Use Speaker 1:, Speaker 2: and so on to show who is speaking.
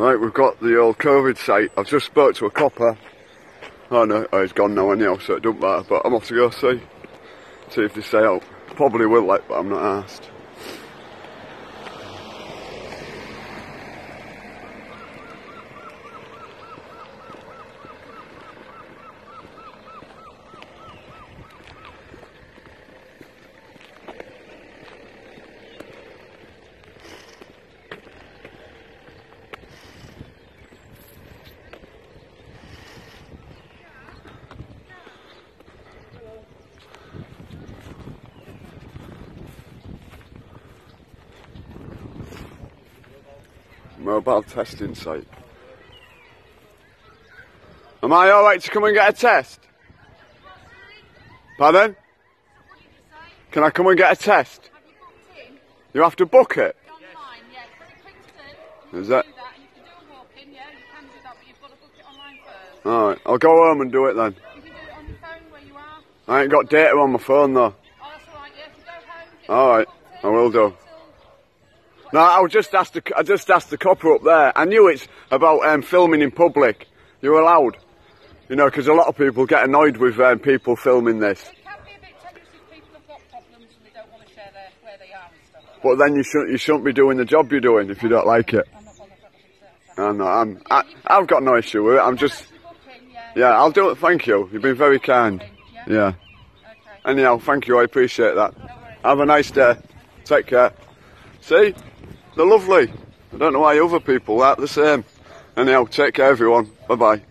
Speaker 1: Right, we've got the old COVID site. I've just spoke to a copper. Oh no, oh, he's gone now anyhow, so it don't matter. But I'm off to go see, see if they stay out. Probably will let, but I'm not asked. Mobile testing site. Am I alright to come and get a test? Pardon? Can I come and get a test?
Speaker 2: You booked in?
Speaker 1: You have to book it.
Speaker 2: Online, yeah. Click Kingston.
Speaker 1: Is that-
Speaker 2: can do that and you can do a walk-in, yeah. You can do that, but you've got to book it online first.
Speaker 1: Alright, I'll go home and do it then.
Speaker 2: You can do it on your phone where you are.
Speaker 1: I ain't got data on my phone though.
Speaker 2: Oh, alright, yeah. If you go home, get
Speaker 1: All right,
Speaker 2: booked
Speaker 1: I will do. No, I was just asked the, I just asked the copper up there. I knew it's about um, filming in public. You're allowed. You know, because a lot of people get annoyed with um, people filming this.
Speaker 2: It can be a bit tenuous if people have got problems and they don't want to share their, where they are and stuff.
Speaker 1: But then you shouldn't, you shouldn't be doing the job you're doing if you don't like it.
Speaker 2: I'm not bothered, I so.
Speaker 1: I I'm, I've got no issue with it. I'm just,
Speaker 2: Actually book in, yeah.
Speaker 1: I'll do it. Thank you. You've been very kind. Yeah. Anyhow, thank you. I appreciate that. Have a nice day. Take care. See? They're lovely. I don't know why other people aren't the same. Anyhow, take care everyone. Bye bye.